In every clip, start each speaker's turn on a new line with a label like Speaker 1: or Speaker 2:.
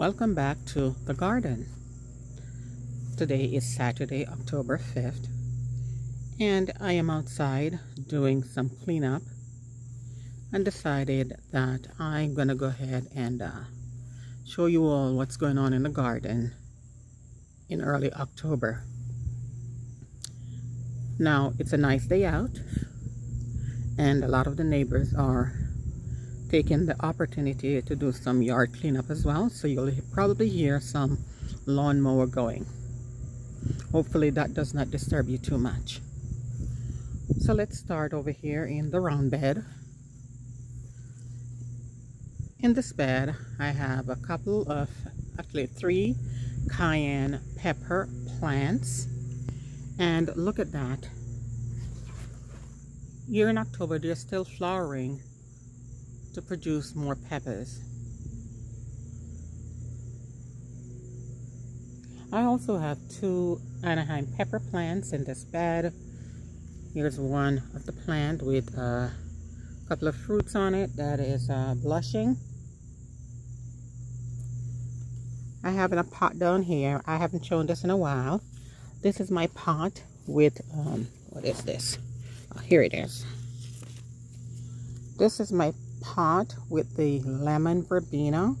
Speaker 1: Welcome back to the garden. Today is Saturday, October 5th, and I am outside doing some cleanup and decided that I'm gonna go ahead and uh, show you all what's going on in the garden in early October. Now, it's a nice day out, and a lot of the neighbors are taking the opportunity to do some yard cleanup as well. So you'll probably hear some lawnmower going. Hopefully that does not disturb you too much. So let's start over here in the round bed. In this bed I have a couple of actually three cayenne pepper plants. And look at that. Here in October they're still flowering to produce more peppers. I also have two Anaheim pepper plants in this bed. Here's one of the plant with a couple of fruits on it that is uh, blushing. I have in a pot down here. I haven't shown this in a while. This is my pot with, um, what is this? Oh, here it is. This is my pot with the lemon verbena.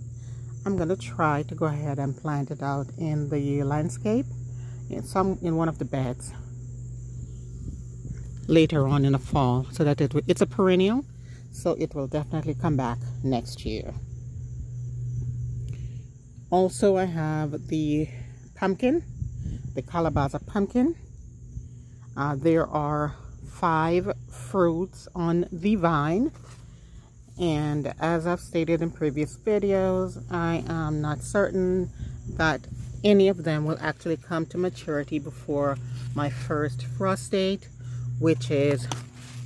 Speaker 1: I'm going to try to go ahead and plant it out in the landscape in some in one of the beds later on in the fall so that it it's a perennial so it will definitely come back next year. Also I have the pumpkin, the calabaza pumpkin. Uh, there are five fruits on the vine and as I've stated in previous videos I am not certain that any of them will actually come to maturity before my first frost date which is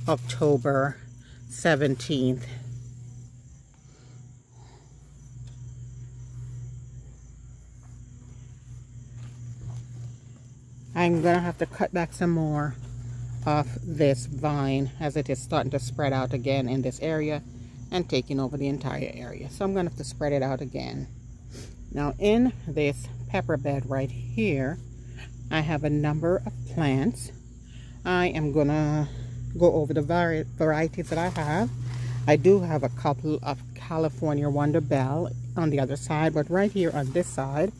Speaker 1: October 17th I'm gonna have to cut back some more of this vine as it is starting to spread out again in this area and taking over the entire area. So I'm going to have to spread it out again. Now in this pepper bed right here, I have a number of plants. I am going to go over the vari varieties that I have. I do have a couple of California Wonder Bell on the other side, but right here on this side,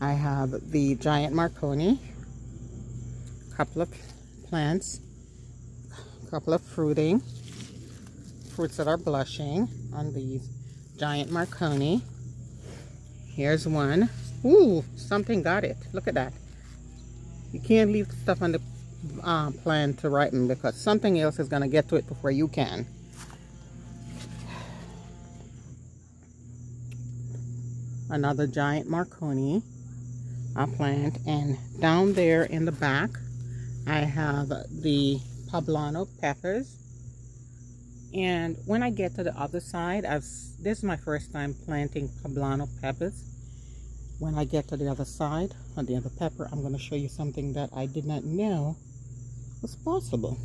Speaker 1: I have the Giant Marconi, a couple of plants, a couple of fruiting, fruits that are blushing on these giant Marconi. Here's one. Ooh, something got it. Look at that. You can't leave stuff on the uh, plant to ripen because something else is going to get to it before you can. Another giant Marconi uh, plant. And down there in the back, I have the poblano peppers and when I get to the other side this is my first time planting poblano peppers. When I get to the other side on the other pepper I'm going to show you something that I did not know was possible.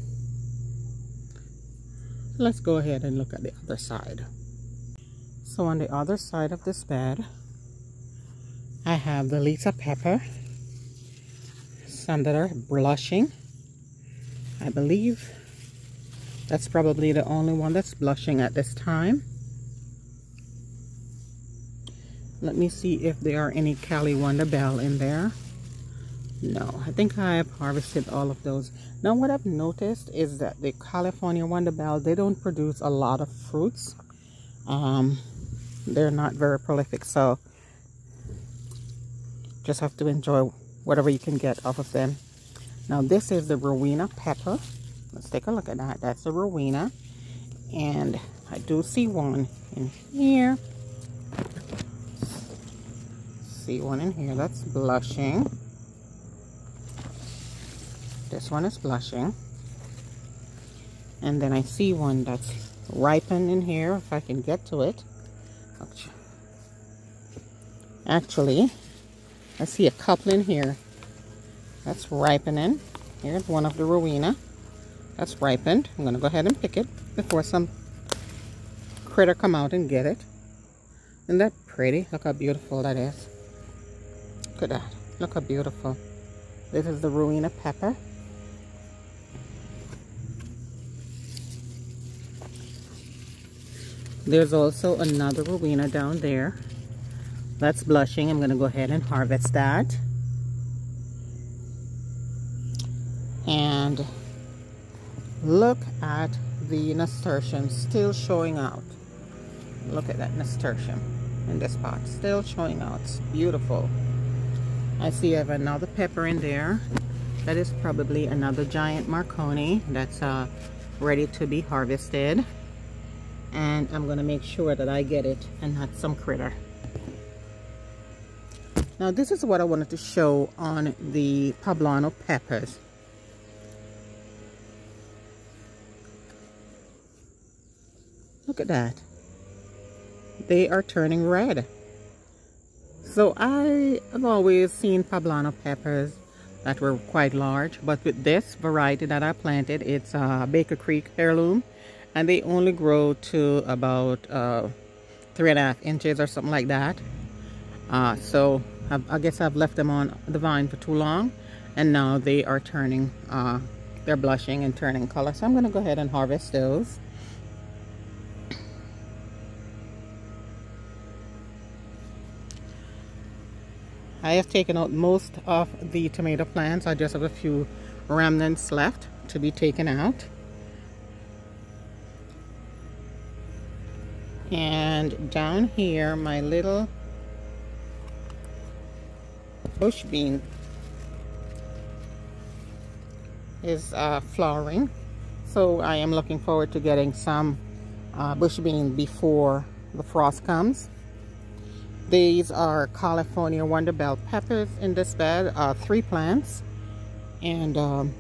Speaker 1: Let's go ahead and look at the other side. So on the other side of this bed I have the Lisa pepper some that are blushing I believe that's probably the only one that's blushing at this time. Let me see if there are any Cali Wonder Bell in there. No, I think I have harvested all of those. Now what I've noticed is that the California Wonder Bell, they don't produce a lot of fruits. Um, they're not very prolific, so just have to enjoy whatever you can get off of them. Now this is the Rowena pepper. Let's take a look at that. That's a Rowena. And I do see one in here. See one in here that's blushing. This one is blushing. And then I see one that's ripened in here, if I can get to it. Actually, I see a couple in here. That's ripening. Here's one of the Rowena. That's ripened. I'm going to go ahead and pick it before some critter come out and get it. Isn't that pretty? Look how beautiful that is. Look at that. Look how beautiful. This is the Rowena pepper. There's also another Rowena down there. That's blushing. I'm going to go ahead and harvest that. And look at the nasturtium still showing out. Look at that nasturtium in this pot. Still showing out. It's beautiful. I see I have another pepper in there. That is probably another giant Marconi that's uh, ready to be harvested. And I'm to make sure that I get it and not some critter. Now this is what I wanted to show on the poblano peppers. Look at that. They are turning red. So I have always seen poblano peppers that were quite large. But with this variety that I planted, it's a Baker Creek heirloom. And they only grow to about uh, three and a half inches or something like that. Uh, so I've, i guess I've left them on the vine for too long. And now they are turning, uh, they're blushing and turning color. So I'm going to go ahead and harvest those. I have taken out most of the tomato plants. I just have a few remnants left to be taken out. And down here, my little bush bean is uh, flowering. So I am looking forward to getting some uh, bush bean before the frost comes. These are California Wonder Bell peppers in this bed, uh, three plants. And um,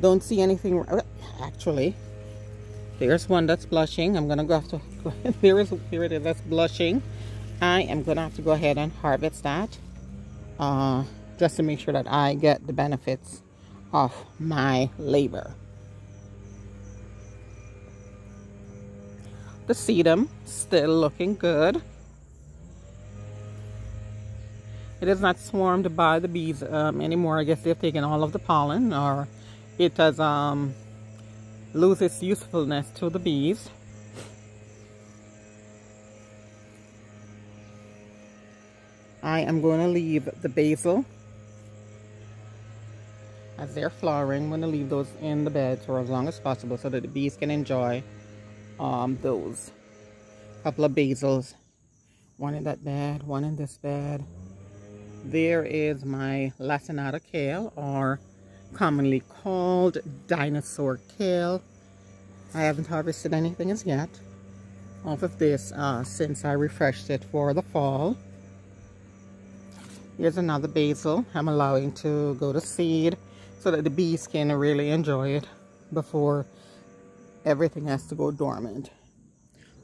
Speaker 1: don't see anything, actually, there's one that's blushing. I'm gonna go have to, there is, here it is, that's blushing. I am gonna have to go ahead and harvest that uh, just to make sure that I get the benefits of my labor. The sedum still looking good. It is not swarmed by the bees um, anymore. I guess they've taken all of the pollen or it has um, lose its usefulness to the bees. I am going to leave the basil as they're flowering. I'm going to leave those in the bed for as long as possible so that the bees can enjoy um, those. Couple of basils. One in that bed, one in this bed. There is my lacinato kale, or commonly called dinosaur kale. I haven't harvested anything as yet off of this uh, since I refreshed it for the fall. Here's another basil I'm allowing to go to seed so that the bees can really enjoy it before everything has to go dormant.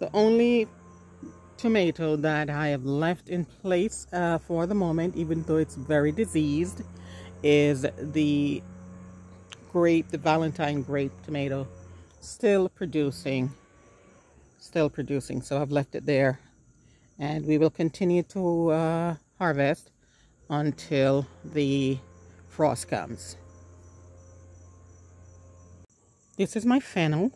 Speaker 1: The only tomato that I have left in place uh, for the moment, even though it's very diseased, is the grape, the Valentine grape tomato. Still producing, still producing. So I've left it there. And we will continue to uh, harvest until the frost comes. This is my fennel.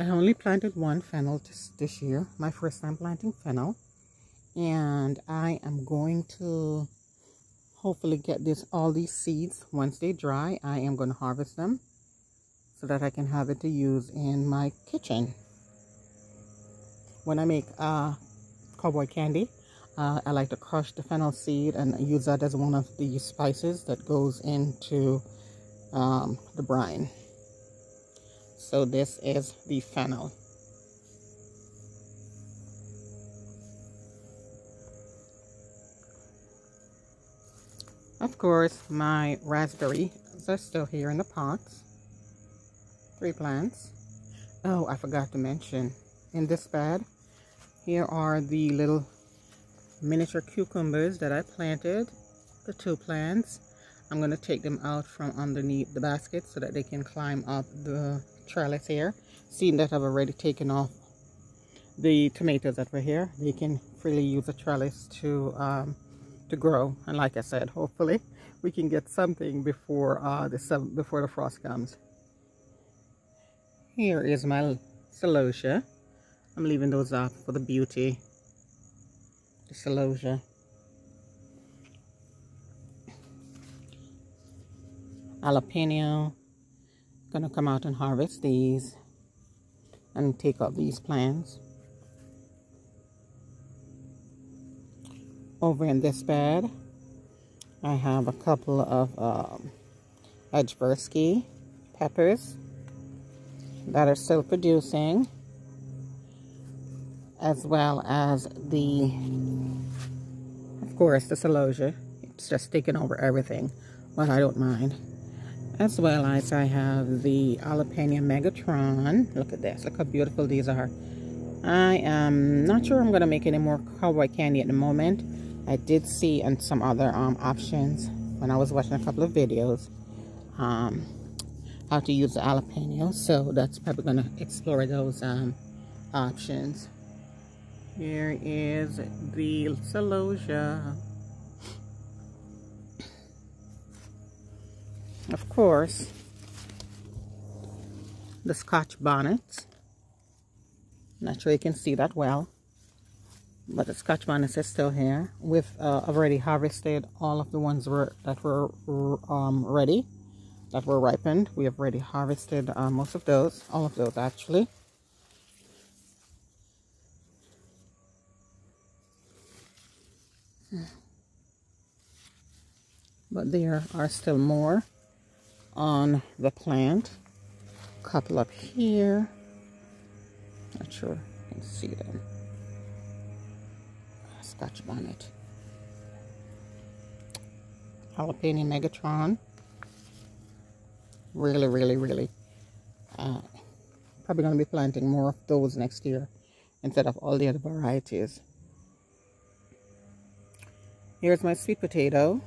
Speaker 1: I only planted one fennel this, this year, my first time planting fennel. And I am going to hopefully get this all these seeds once they dry. I am going to harvest them so that I can have it to use in my kitchen. When I make uh, cowboy candy, uh, I like to crush the fennel seed and use that as one of the spices that goes into um, the brine. So this is the fennel. Of course, my raspberries are still here in the pots. Three plants. Oh, I forgot to mention, in this bed, here are the little miniature cucumbers that I planted, the two plants. I'm going to take them out from underneath the basket so that they can climb up the trellis here. Seeing that I've already taken off the tomatoes that were here, they can freely use a trellis to um, to grow. And like I said, hopefully we can get something before uh, the before the frost comes. Here is my celosia. I'm leaving those off for the beauty. The celosia. Jalapeno. Gonna come out and harvest these and take out these plants. Over in this bed, I have a couple of um, Ajvarski peppers that are still producing as well as the of course the celosia it's just taking over everything but I don't mind as well as I have the jalapeno megatron. Look at this. Look how beautiful these are. I am not sure I'm going to make any more cowboy candy at the moment. I did see and some other um, options when I was watching a couple of videos um, how to use the jalapeno. So that's probably going to explore those um, options. Here is the celosia of course the scotch bonnets. Not sure you can see that well but the scotch bonnet is still here. With uh, already harvested all of the ones were, that were um, ready that were ripened. We have already harvested uh, most of those all of those actually. But there are still more on the plant couple up here not sure you can see them scotch bonnet. Jalapeno Megatron. Really, really, really. Uh, probably going to be planting more of those next year instead of all the other varieties. Here's my sweet potato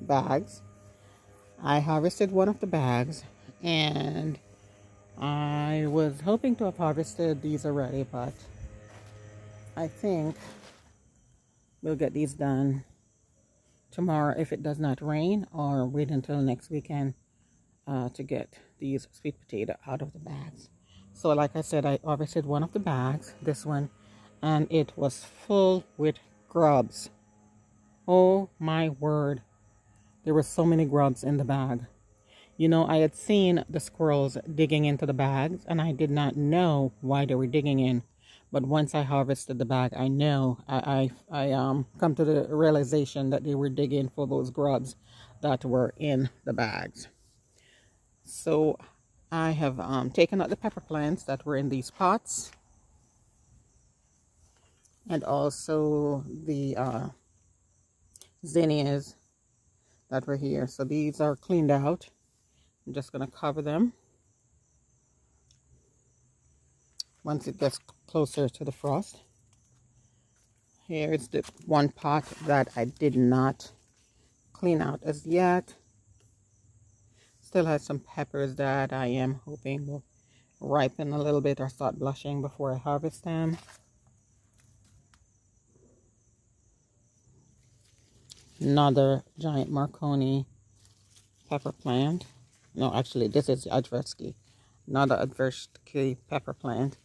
Speaker 1: bags. I harvested one of the bags and I was hoping to have harvested these already, but I think we'll get these done tomorrow if it does not rain or wait until next weekend uh, to get these sweet potato out of the bags. So like I said, I harvested one of the bags, this one, and it was full with grubs. Oh my word. There were so many grubs in the bag. You know, I had seen the squirrels digging into the bags and I did not know why they were digging in. But once I harvested the bag, I know I, I, I um come to the realization that they were digging for those grubs that were in the bags. So I have um, taken out the pepper plants that were in these pots. And also the uh, zinnias that were here. So these are cleaned out. I'm just going to cover them. once it gets closer to the frost. Here is the one pot that I did not clean out as yet. Still has some peppers that I am hoping will ripen a little bit or start blushing before I harvest them. Another giant Marconi pepper plant. No, actually, this is Ajvarski. Another Ajvarski pepper plant.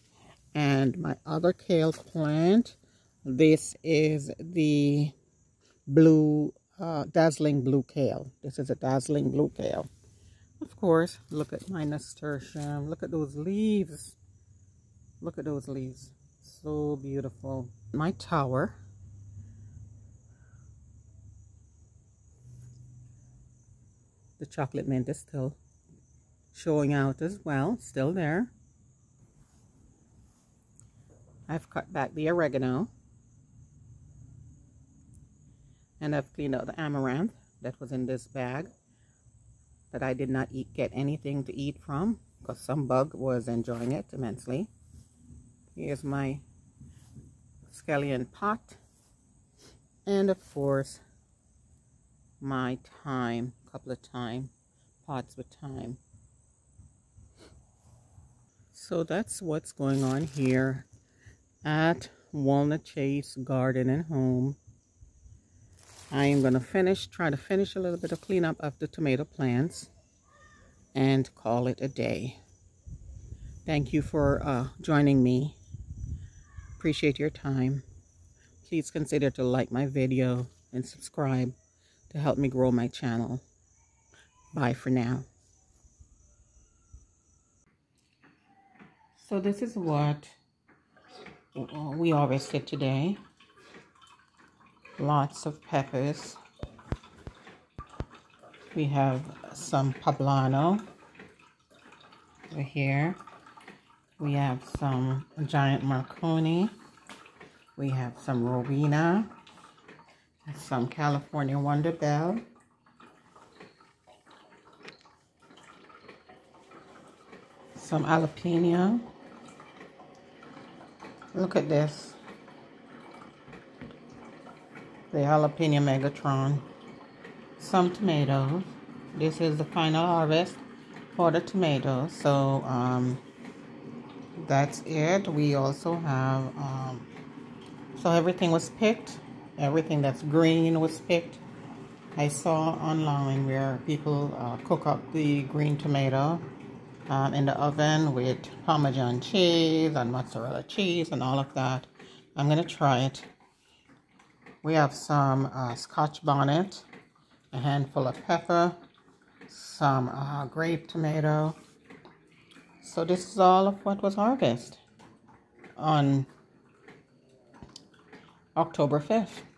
Speaker 1: And my other kale plant this is the blue uh, dazzling blue kale. This is a dazzling blue kale. Of course look at my nasturtium. Look at those leaves. Look at those leaves. So beautiful. My tower the chocolate mint is still showing out as well still there I've cut back the oregano. And I've cleaned out the amaranth that was in this bag that I did not eat, get anything to eat from because some bug was enjoying it immensely. Here's my scallion pot. And of course, my thyme, couple of thyme, pots with thyme. So that's what's going on here at Walnut Chase Garden and Home. I am going to finish, try to finish a little bit of cleanup of the tomato plants and call it a day. Thank you for uh, joining me. Appreciate your time. Please consider to like my video and subscribe to help me grow my channel. Bye for now. So this is what uh, we harvested today. Lots of peppers. We have some poblano over here. We have some giant Marconi. We have some Rowena. Some California Wonder Bell. Some jalapeno. Look at this. The jalapeno Megatron. Some tomatoes. This is the final harvest for the tomatoes. So, um, that's it. We also have, um, so everything was picked. Everything that's green was picked. I saw online where people uh, cook up the green tomato um, in the oven with Parmesan cheese and mozzarella cheese and all of that. I'm going to try it. We have some uh, scotch bonnet, a handful of pepper, some uh, grape tomato. So this is all of what was harvested on October 5th.